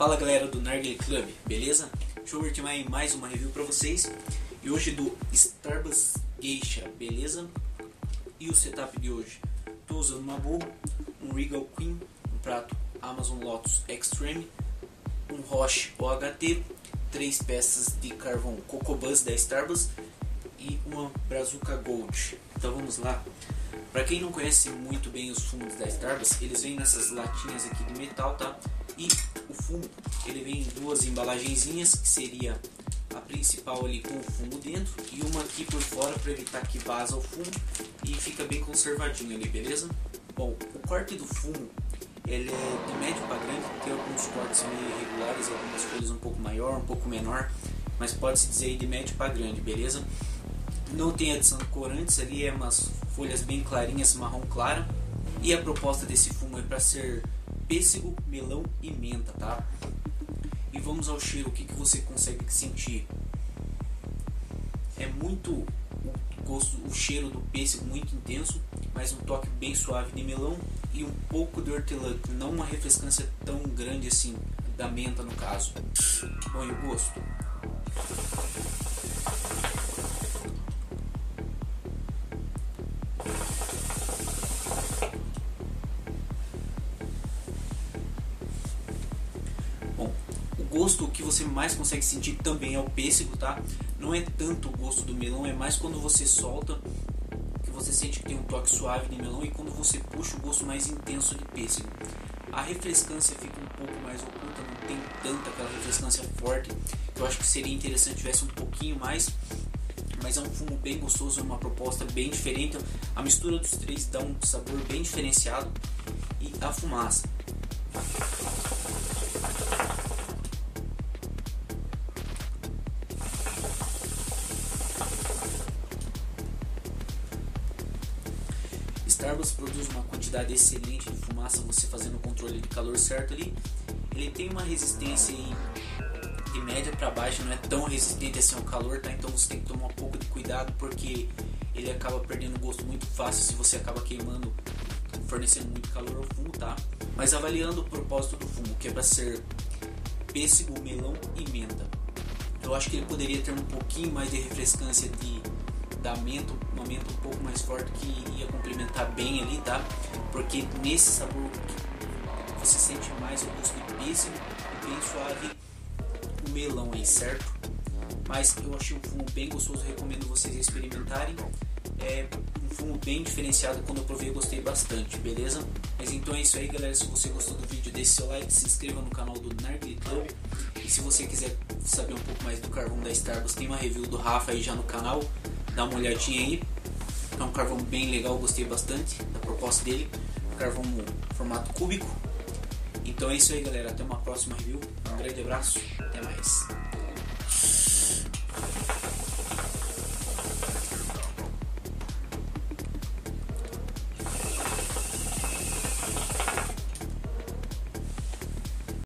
Fala galera do Nargile Club, beleza? Ultimar aí mais uma review pra vocês E hoje do Starbucks Geisha, beleza? E o setup de hoje Tô usando uma bowl, um Regal Queen, um prato Amazon Lotus Extreme Um Roche OHT, três peças de carvão Coco Buzz da Starbucks E uma Brazuca Gold Então vamos lá para quem não conhece muito bem os fumos da Starbucks, eles vêm nessas latinhas aqui de metal, tá? E fumo, ele vem em duas embalagenzinhas, que seria a principal ali com o fumo dentro e uma aqui por fora para evitar que vaza o fumo e fica bem conservadinho ali, beleza? Bom, o corte do fumo ele é de médio para grande, tem alguns cortes meio irregulares, algumas folhas um pouco maior, um pouco menor, mas pode-se dizer de médio para grande, beleza? Não tem adição de corantes ali, é umas folhas bem clarinhas, marrom clara. E a proposta desse fumo é para ser pêssego, melão e menta, tá? E vamos ao cheiro, o que, que você consegue sentir? É muito o gosto, o cheiro do pêssego muito intenso, mas um toque bem suave de melão e um pouco de hortelã, não uma refrescância tão grande assim, da menta no caso. Bom, e o gosto? Bom, o gosto que você mais consegue sentir também é o pêssego, tá? Não é tanto o gosto do melão, é mais quando você solta que você sente que tem um toque suave de melão e quando você puxa o gosto mais intenso de pêssego. A refrescância fica um pouco mais oculta, não tem tanta aquela refrescância forte. Eu acho que seria interessante tivesse um pouquinho mais, mas é um fumo bem gostoso, é uma proposta bem diferente. A mistura dos três dá um sabor bem diferenciado e a fumaça. Starbucks produz uma quantidade excelente de fumaça, você fazendo o controle de calor certo ali. Ele tem uma resistência de média para baixo, não é tão resistente assim ao calor, tá? Então você tem que tomar um pouco de cuidado porque ele acaba perdendo gosto muito fácil se você acaba queimando, fornecendo muito calor ao fumo, tá? Mas avaliando o propósito do fumo, que é para ser pêssego, melão e menta. Eu acho que ele poderia ter um pouquinho mais de refrescância de da menta, uma menta um pouco mais forte que ia complementar bem ali, tá? Porque nesse sabor você sente mais o gosto de pêssego e bem suave o melão aí, certo? Mas eu achei um fumo bem gostoso, recomendo vocês experimentarem. É um fumo bem diferenciado, quando eu provei eu gostei bastante, beleza? Mas então é isso aí galera, se você gostou do vídeo deixe seu like, se inscreva no canal do Narguilé e se você quiser saber um pouco mais do carvão da Starbucks, tem uma review do Rafa aí já no canal dá uma olhadinha aí. É um carvão bem legal, gostei bastante da proposta dele. Carvão formato cúbico. Então é isso aí, galera. Até uma próxima review. Um grande abraço. Até mais.